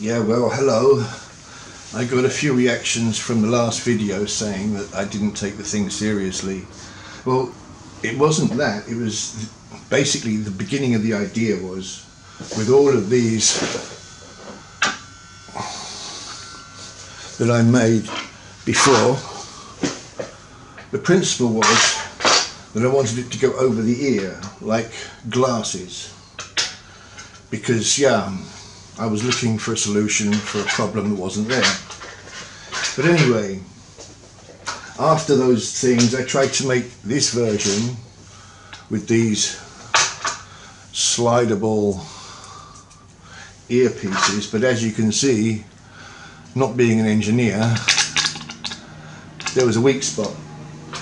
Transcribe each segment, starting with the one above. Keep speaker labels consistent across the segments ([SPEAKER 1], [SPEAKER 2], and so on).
[SPEAKER 1] Yeah, well, hello. I got a few reactions from the last video saying that I didn't take the thing seriously. Well, it wasn't that. It was basically the beginning of the idea was with all of these that I made before, the principle was that I wanted it to go over the ear like glasses because yeah I was looking for a solution for a problem that wasn't there. But anyway after those things I tried to make this version with these slidable earpieces but as you can see not being an engineer there was a weak spot.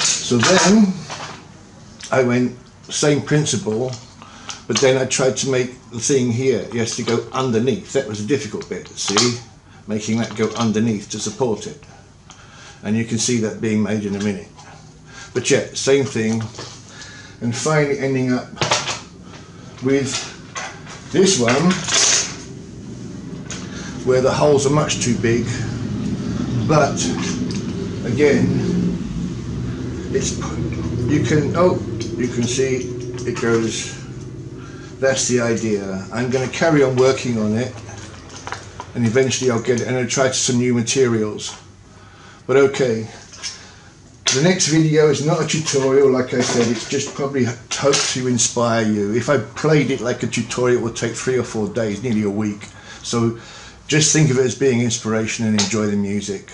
[SPEAKER 1] So then I went same principle but then I tried to make the thing here. It has to go underneath. That was a difficult bit see? Making that go underneath to support it. And you can see that being made in a minute. But yeah same thing. And finally ending up with this one where the holes are much too big. But again it's you can oh you can see it goes that's the idea. I'm going to carry on working on it and eventually I'll get it and I'll try some new materials. But okay. The next video is not a tutorial like I said it's just probably hope to inspire you. If I played it like a tutorial it would take three or four days nearly a week. So just think of it as being inspiration and enjoy the music